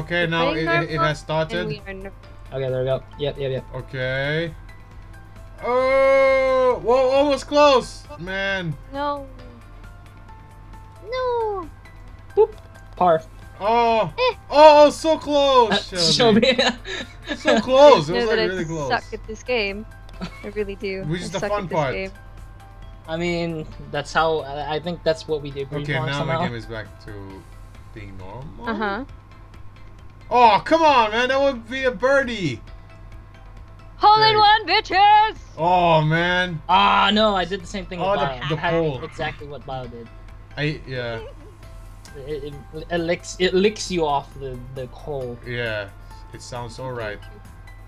Okay, now it, it, it has started. we are no- Okay, there we go. Yep, yep, yep. Okay. Oh, whoa, almost close, man. no. No. Boop. Par. Oh, Eh. oh, so close, Uh, Shelby. Shelby. So close. It was that like I really close. suck at this game. I really do. Which is I the fun this part. game. I mean, that's how I I think that's what we do. Okay, Pong now somehow. my game is back to being normal. Uh huh. Oh, come on, man. That would be a birdie. Hole in one, bitches! Oh, man. Ah, no, I did the same thing Oh, with the- Bio. the I pole. Exactly what Bio did. I, yeah, It, it, it licks it licks you off the the hole. yeah. It sounds all right.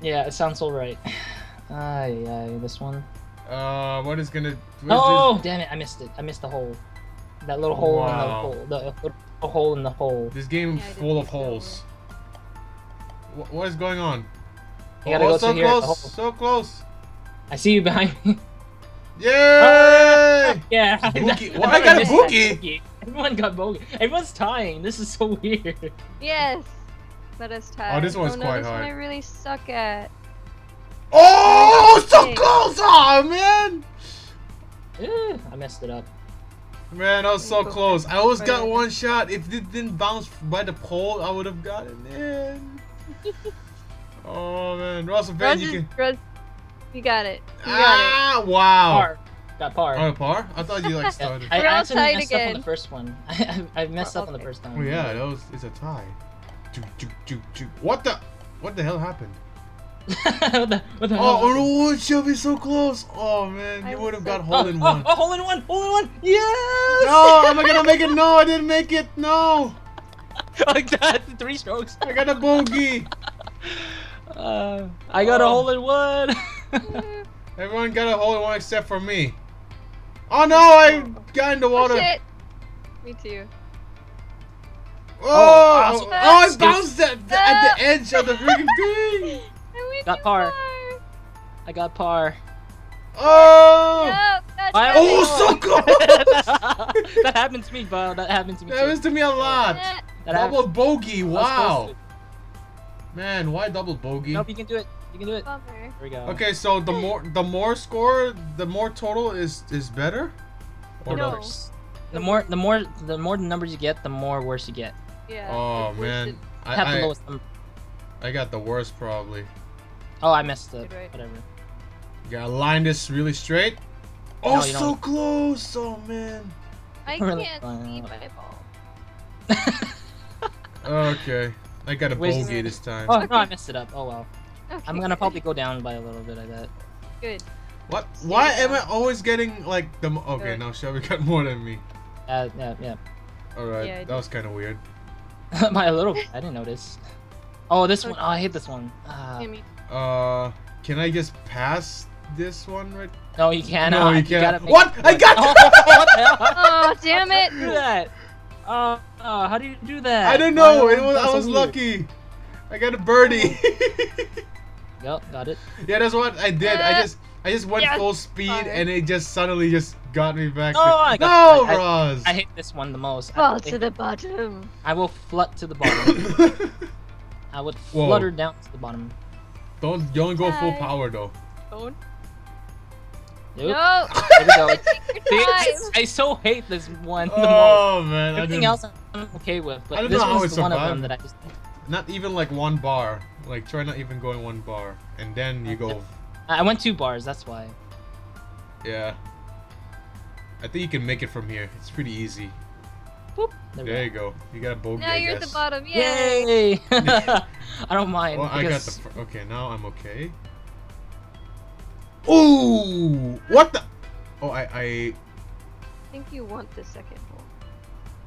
Yeah, it sounds all right. Ay, ay, this one. Uh, what is gonna? what is Oh, damn it! I missed it. I missed the hole. That little hole in the hole. The little hole in the hole. This, this game Yeah, full of think so. holes. Wh- what is going on? You gotta oh, go so here, close, hole. so close. I see you behind me. Yay! yeah. Boogie. I I got a missed boogie? Everyone got bogey. Everyone's tying. This is so weird. Yes! Let us tie. Oh, this one's oh, no, quite this One hard. I really suck at. Oh, so Okay. close! Oh man! Eh, I messed it up. Man, I was so close. I almost got one shot. If it didn't bounce by the pole, I would have gotten in. oh man, Russell, Van, Russ you is- can. Russ- you got it. You got Ah, wow. Par. Got par. Oh, par? I thought you like started. I We're all actually tied messed up on the first one. I, I messed Oh, up on the first time. Oh yeah, that was it's a tie. Choo, choo, choo, choo. What the? What the hell happened? what the, what the Oh, hell? oh no, Shelby so close. Oh man, I you would have so got close. hole in oh, one. Oh, oh, hole in one! Hole in one! Yes! No, I'm I gonna make it? No, I didn't make it. No, like that, three strokes. I got a bogey. Uh, I got a Oh. hole in one. Everyone got a hole in one except for me. Oh no, I got in the Oh, water. shit! Me too. Oh, Oh, oh, awesome. I bounced at, the- at the edge of the freaking thing. I Got too par. I got par. Oh, No, that's I- oh, so close. that happened to me, bro. That happened to me That too. happens to me a lot. Yeah. That Double happened- bogey. Wow. Man, why double to- bogey? Nope, you can do it. You can do it. Bummer. There we go. Okay, so the more the more score, the more total is is better. Or No. the- Worse. The more, the more, the more numbers you get, the more worse you get. Yeah. Oh it's man, I, Have the I, lowest number. I got the worst probably. Oh, I messed up. Right. Whatever. You gotta line this really straight. Oh, No, so don't. close. Oh man. I can't see my ball. Okay, I got a Where's- bogey this time. oh no, I messed it up. Oh well. Okay, I'm gonna probably go down by a little bit. I bet. Good. What? Stay Why am I always getting like the? mo- Okay, Good. now Shelby got more than me. Uh, yeah, yeah. All right, Yeah, that was kind of weird. by a little bit. I didn't notice. Oh, this one. Oh, I hate this one. Yeah, me- Uh, can I just pass this one right? no, you can't. No, uh, you gotta can't. What? I got- Oh, what the hell? Oh, damn it! do that? Oh, oh, how do you do that? I don't know. Why- It was, I was weird. lucky. I got a birdie. Yep, got it. yeah, that's what I did. I Uh, just I just went yes, full speed fine. and it just suddenly just got me back. No, to... I got- no, I- I- Roz. I hate this one the most. Fall I, to the bottom. I will flut to the bottom. I would Whoa. flutter down to the bottom. don't don't go full power though. Don't. Nope. No! There we go. Take See, your I, so hate this one the oh, most. Oh man, Everything else I'm okay with, but don't this know how one's the one of them that I just. not even like one bar. Like try not even going one bar, and then you go. I I went two bars. That's why. Yeah. I think you can make it from here. It's pretty easy. Boop. There, There we you go. You got a bogey. Now you're at the bottom. go. Yay! Yay! I don't mind. Well, I got the. because- Okay, now I'm okay. Ooh! What the? Oh, I I. I think you want the second hole,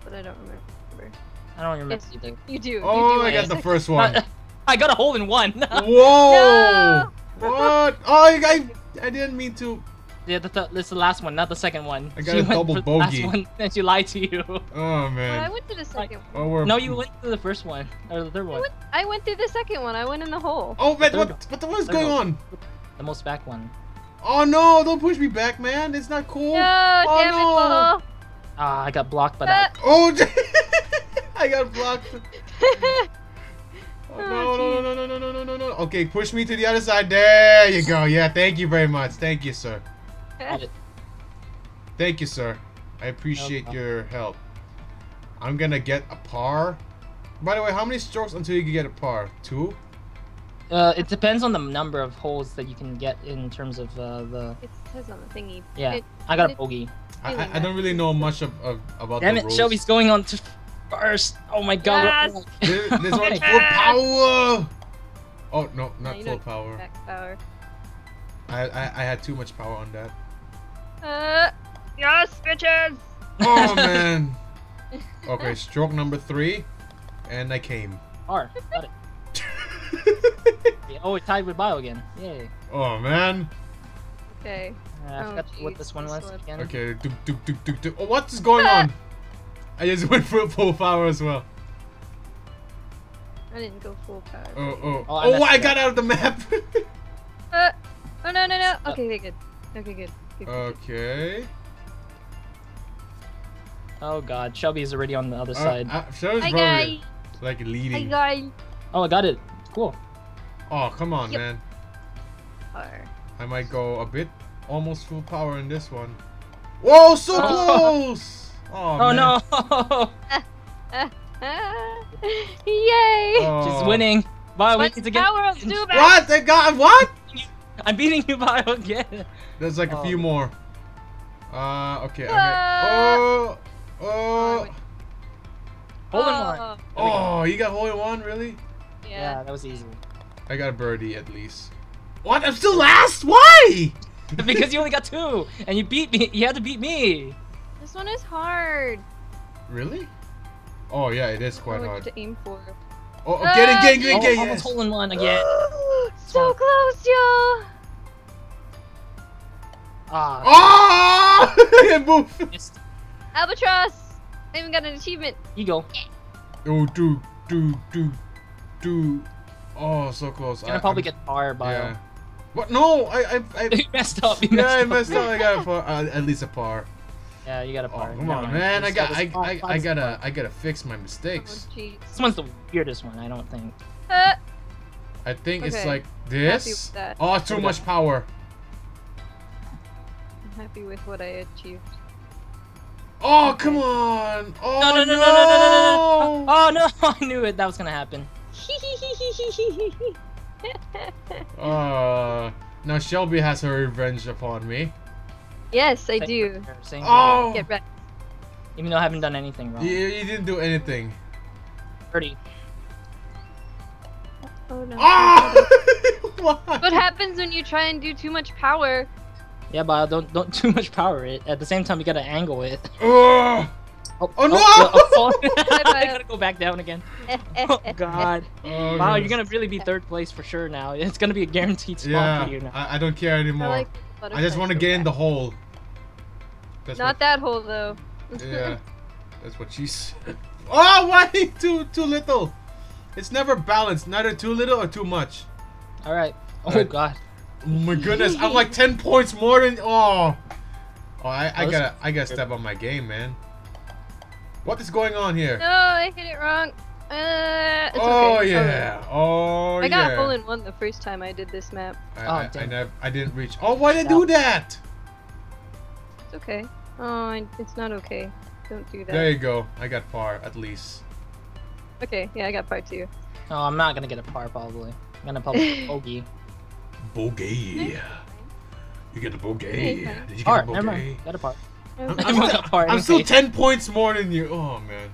but I don't remember. I don't remember Yes. either. You do. Oh, you do oh, I got the the first one. I got a hole in one. Whoa! What? Oh, I, I, I didn't mean to. yeah, the, the, this is the last one, not the second one. I got she a went double for the last bogey. one, and she lied to you. Oh But I went to the second one. Oh, we're. No, you went to the first one or the third I one, went, I went through the second one. I went in the hole. Oh man, Third what? What the what is Third going one. on? the most back one. Oh no! Don't push me back, man. It's not cool. No, oh damn no! it, Ah, I got blocked by that. Oh, I got blocked. Oh, no, no, no, no, no, no, no, no, no. Okay, push me to the other side. There you go. Yeah, thank you very much. Thank you, sir. Thank you, sir. I appreciate your help. I'm gonna get a par. By the way, how many strokes until you can get a par? Two? Uh, it depends on the number of holes that you can get in terms of uh, the. It says on the thingy. Yeah, It, I got a bogey. I, I, I don't really know much of, of about Damn the it, rules. Shelby's going on to first. Oh my god. Yes! There- There's one Okay. full power. Oh no, no, not you full power. Back power. I, I I had too much power on that. Uh, yes, bitches. Oh man. Okay, stroke number three, and I came. R. Got it. Yeah, Oh, it tied with Bio again. Yay. oh man. Okay. Uh, I Oh, forgot what this one this was one. again. Okay. Oh, what is going on? I just went for a full power as well. I didn't go full power. Oh oh Oh, I oh! I got out of the map. Uh, oh no no no. Okay, okay, good. Okay, good. good, good, good. okay. Oh god, Shelby is already on the other Uh, side. uh, Shadow's Hi probably guys. like Hi leading. guys. Oh, I got it. Cool. Oh come on, Yep. man. Are. I might go a bit almost full power in this one. Whoa, so Oh. close! Oh, Oh, man. no! Yay! Oh. She's winning. Bio, we What need to get. power of Zubat? What? They got what? I'm beating you, Bio, again. There's like a Oh. few more. Uh, okay. okay. Ah. Oh, oh, Hold on one. oh! You got hole in one, really? Yeah. Yeah, that was easy. I got a birdie at least. What? I'm still last? Why? because you only got two, and you beat me. You had to beat me. This one is hard. Really? Oh yeah, it is quite don't hard. what to aim for. Oh, oh, get it, get it, get Oh, it, get it, almost yes. hole in one again. so close, yo. Ah, Oh! and move. missed. Albatross. I even got an achievement. You go. Oh, do, do, do, do. Oh, so close. You're gonna I- probably I'm- get par, Bio. Yeah. What? No, I, I, I. you messed up. You yeah, messed I messed up. I got a par, uh, at least a par. Yeah, you got a Oh, par. come Never on, man! I got, there's I, I, I gotta. I gotta fix my Oh, mistakes. jeez. This one's the weirdest one. I don't think. Uh, I think it's Okay. like with this. that. Oh, too Okay. much power. I'm happy with what I achieved. Oh, Okay. come on! Oh No, no, no, no, no, no, no, no, no. Oh no! I knew it. That was gonna happen. Uh, now Shelby has her revenge upon me. yes, I do. Same Oh, Get back. Even though I haven't done anything wrong. you, you didn't do anything. 30. Oh no. Oh! what? What happens when you try and do too much power? Yeah, but don't don't too much power it. At the same time, you gotta angle it. Oh! Oh, oh, Oh, no! oh, oh, oh. I gotta go back down again. Oh god. Oh, Wow, no. you're gonna really be third place for sure now. It's gonna be a guaranteed spot Yeah, for you now. I, I don't care I anymore. like I just want to get in the hole. That's Not that hole though. yeah, that's what she said. Oh, why too too little? It's never balanced, neither too little or too much. All right. Oh Alright. god. Oh my goodness, I'm like ten points more than oh. Oh, I, I Oh, gotta I gotta step on my game, man. What is going on here? No, I hit it wrong. Uh, it's oh okay. yeah, oh I got yeah. hole in one the first time I did this map. I, Oh, I, I, damn. never, I didn't reach. Oh, why did I do that? It's okay. Oh, it's not okay. Don't do that. There you go. I got par at least. Okay, yeah, I got part two. No, I'm not gonna get a par probably. I'm gonna probably bogey. Bogey. You get a bogey. Okay. Did you Par. get a Never bogey? mind. Got a par. I'm, Okay. I'm still, I'm still 10 points more than you. Oh, man.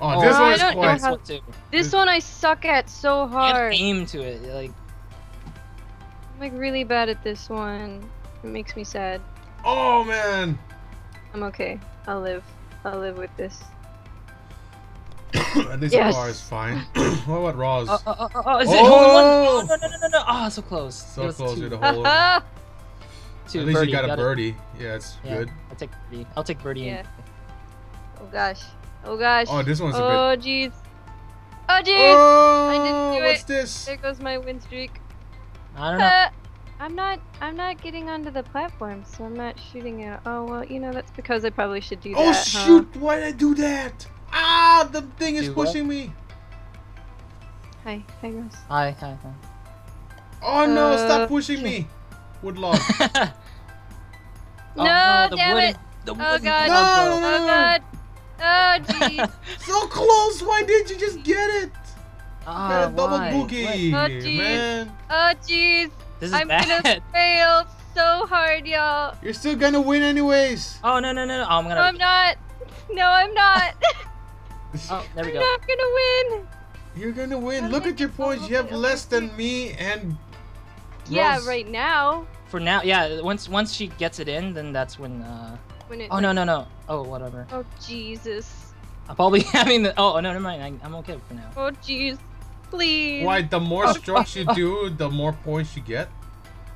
Oh, Oh, this I one is quite. how- This one. This one I suck at so You hard. aim to it. Like I'm like really bad at this one. It makes me sad. Oh, man. I'm okay. I'll live. I'll live with this. At least Yes. par is fine. what about Roz? Oh, oh, oh, oh, oh, is it hole in one? Oh! Oh, no, no, no, no, no. Oh, so close. so close two. to the hole. Haha! At least birdie, you got a got it. birdie. Yeah, it's Yeah, good. I'll take birdie. I'll take birdie. Yeah. oh gosh. Oh gosh. Oh, this one's a bit. Oh jeez. Oh jeez. Oh, didn't do what's it. this? There goes my win streak. I don't know. Uh, I'm not. I'm not getting onto the platform, so I'm not shooting it. Oh well, you know that's because I probably should do Oh, that. Oh shoot. Why did I do that? Ah, the thing is Do what? pushing me. Hi, hi guys. Hi, hi, Oh no! Uh, stop pushing me. Woodlog. hi. Oh, No, the damn wooden, it. The Oh, wooden God. No, puzzle. no, Oh god. Oh jeez. so close. Why didn't you just get it? Ah, Got a double why? boogie, Oh, jeez. man. Oh jeez. This is I'm bad. gonna fail so hard, y'all. You're still gonna win anyways. Oh no no no no! Oh, I'm No, gonna. I'm not. No, I'm not. Oh, there we I'm go. not gonna win. You're gonna win. How Look did I at your points. You have less than me and. Yeah, Roz. right now. For now, yeah. Once once she gets it in, then that's when. uh When it. Oh no no no! Oh whatever. Oh Jesus. I'm probably having the. Oh no never mind. I, I'm okay for now. Oh jeez. Please. Why? The more Oh, strokes you oh, oh. do, the more points you get.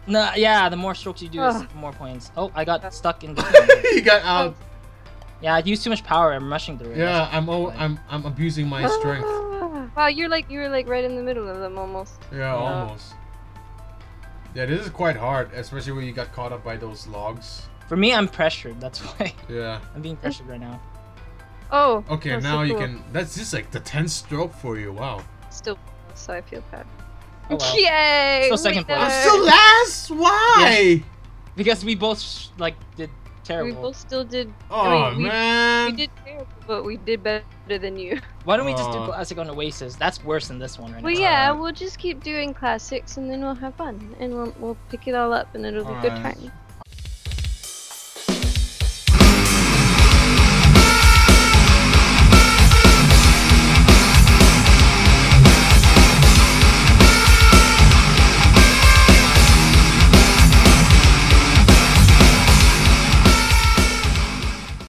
No, yeah. The more strokes you do, is the more points. Oh, I got stuck in. The... you got out. yeah, I used too much power. I'm rushing through. Yeah, I'm. oh, I'm I'm abusing my strength. Wow, you're like you're like right in the middle of them almost. Yeah, almost. Yeah, this is quite hard, especially when you got caught up by those logs. For me, I'm pressured. That's why Yeah. I'm being pressured right now. Oh. Okay, that's so now you cool. can. That's just like the 10th stroke for you. Wow. Still, so I feel bad. Oh well. Yay! Still second place. I'm still last. Why? Because we both sh- like did We both still did. Oh I mean, we, man. we did terrible, but we did better than you. Why don't we just do classic on Oasis? That's worse than this one right Well, now. Well, yeah, Alright. we'll just keep doing classics, and then we'll have fun, and we'll we'll pick it all up, and it'll be good Alright. time.